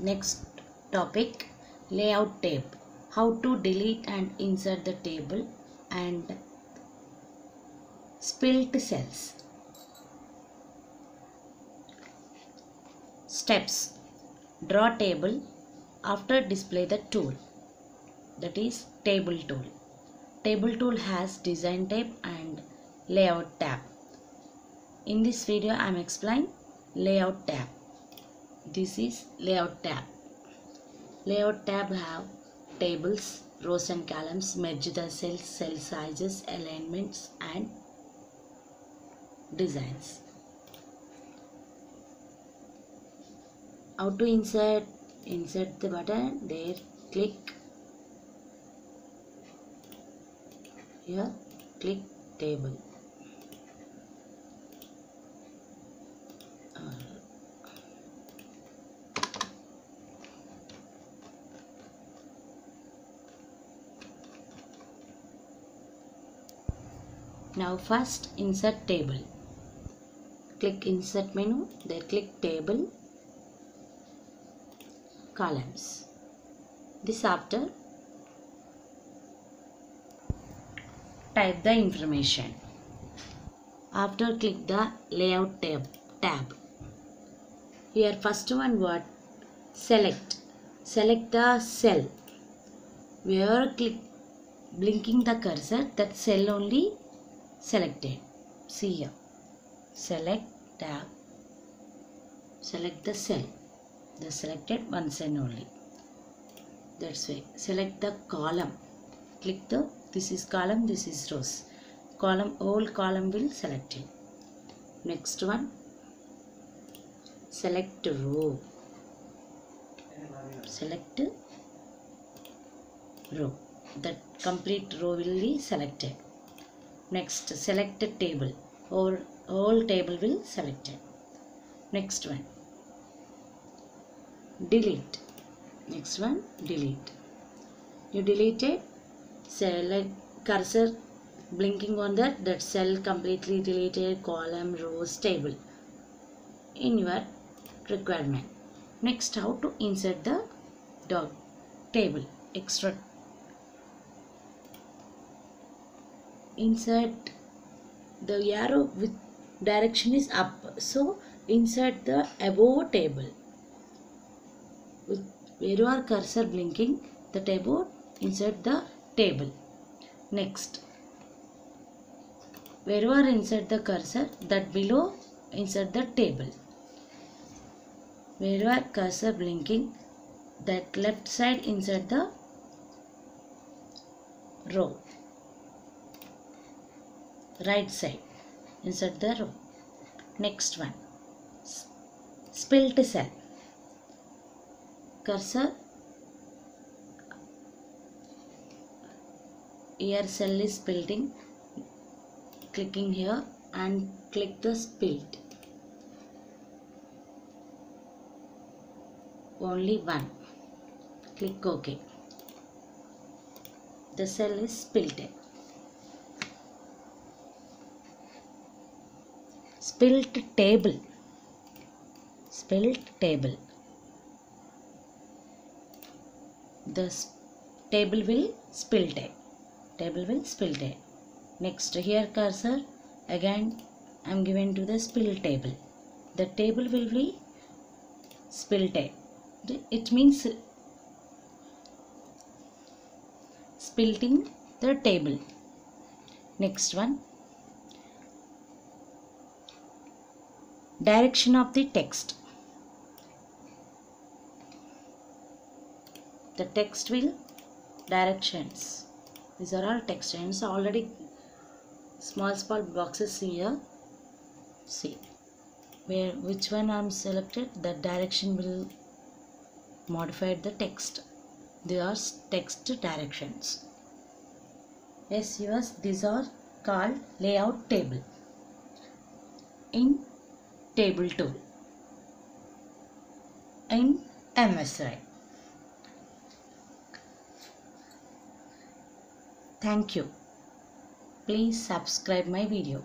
Next topic layout tab. How to delete and insert the table and spilt cells. Steps Draw table after display the tool that is table tool. Table tool has design tab and layout tab. In this video I am explaining layout tab. This is layout tab. Layout tab have tables, rows and columns, merge the cells, cell sizes, alignments and designs. How to insert? Insert the button there, click here, click table. Now first insert table. Click insert menu, then click table, columns. This after type the information. After click the layout tab. tab. Here first one what? Select. Select the cell. Where click blinking the cursor that cell only selected. See here. Select tab. Select the cell. The selected one cell only. That's why. Select the column. Click the this is column, this is rows. Column all column will select it. Next one. Select row. Select row. That complete row will be selected. Next, select a table or all table will selected. Next one, delete. Next one, delete. You deleted, select cursor blinking on that, that cell completely deleted, column, rows, table in your requirement. Next, how to insert the dog table extra insert the arrow with direction is up. So insert the above table. With wherever cursor blinking the table insert the table. Next. Where wherever insert the cursor that below insert the table. Where wherever cursor blinking that left side insert the row right side. Insert the row. Next one. Spilt cell. Cursor. Here cell is spilting. Clicking here and click the spilt. Only one. Click ok the cell is spilted spilt table. Spilt table. The table will spilt table will spilt next here cursor again I am given to the spill table. The table will be spilt it means spilting the table. Next one direction of the text. The text will directions. These are all text and already small small boxes here. See where which one I'm selected. The direction will modify the text. They are text directions. Yes yes these are called layout table. In table tool in MSI. Thank you. Please subscribe my video.